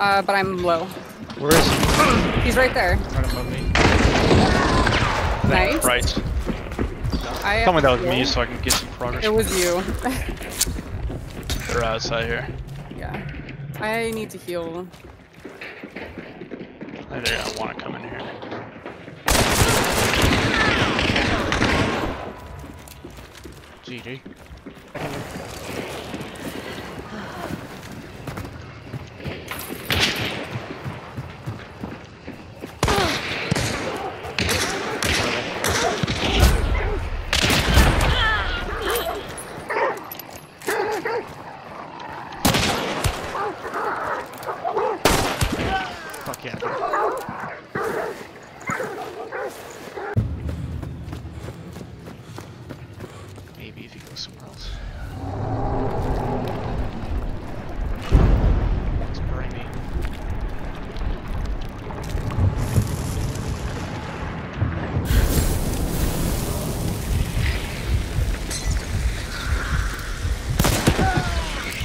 Uh, but I'm low. Where is he? He's right there. Right above me. Nice. Right. I Tell me that was me so I can get some progress. It was you. They're outside here. yeah. I need to heal. They're gonna want to come in here. GG. If you go somewhere else. It's brainy.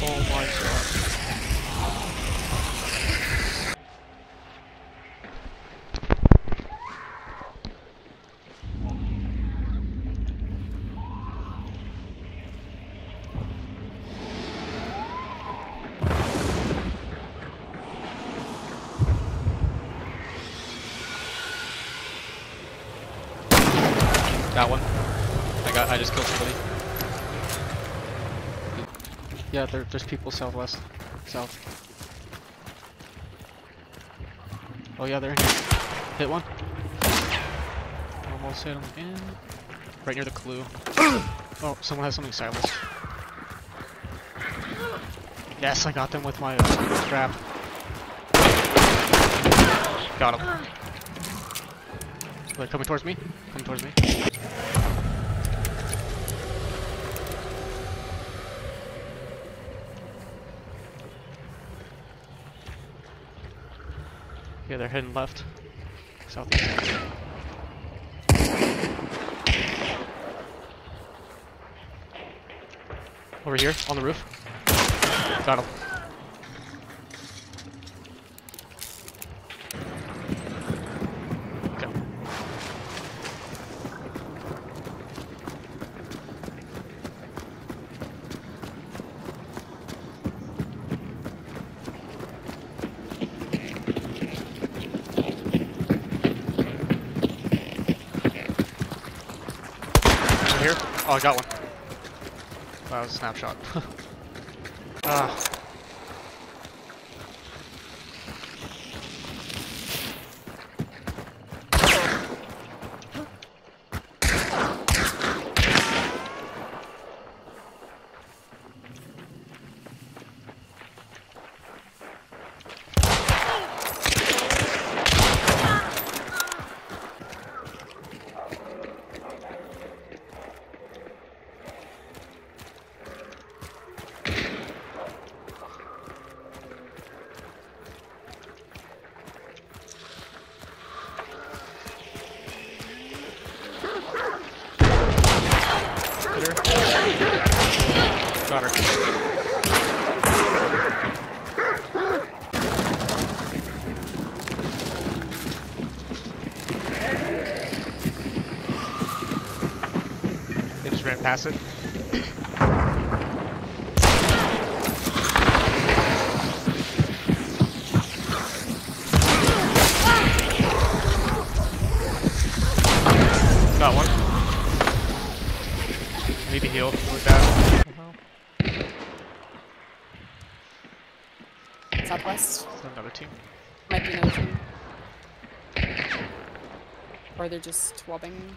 Oh my god. That one. I got. I just killed somebody. Yeah, there, there's people southwest, south. Oh yeah, they're in here. Hit one. Almost hit him again. Right near the clue. oh, someone has something silenced. Yes, I got them with my uh, trap. Got him. Wait, coming towards me? Coming towards me. Yeah, they're heading left. Southeast. Over here, on the roof. Got him. Go. Over here? Oh, I got one. That was a snapshot. ah. Hit her. Got her. They just ran past it. Got one. I need to heal with that. Southwest. Another team. Might be another team. Or they're just swabbing.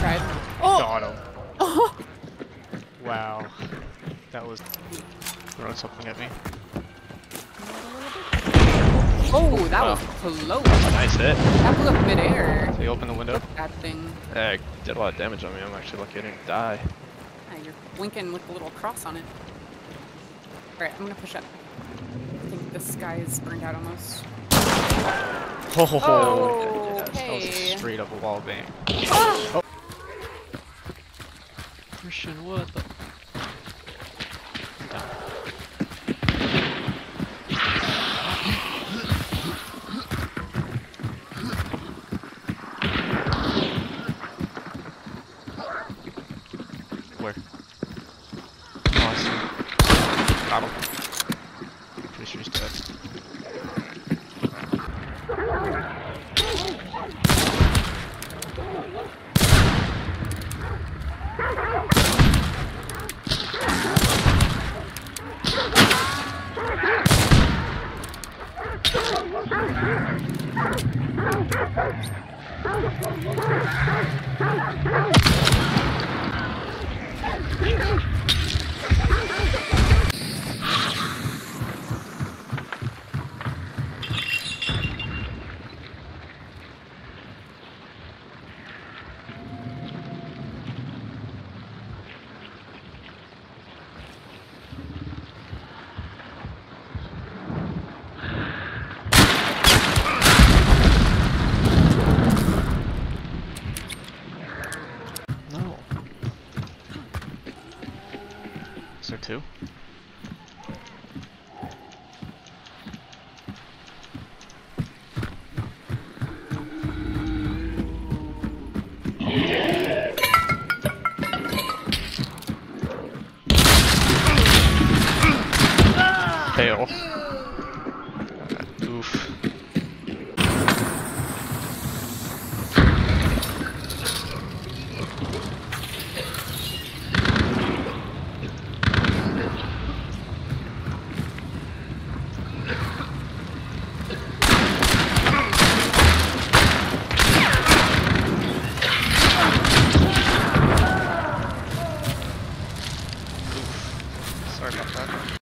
Tried. Oh! Got him. Wow. That was throwing something at me. Oh, that Wow. was close. Nice hit. That blew up midair. So you open the window. That thing. That did a lot of damage on me. I'm actually lucky I didn't die. Ah, you're winking with the little cross on it. Alright, I'm gonna push up. I think this guy is burned out almost. Oh, Oh, that was a straight up wall bang. Ah! Oh. Christian, what the? I'm down. Where? Oh, I him. Pretty sure he's dead. Is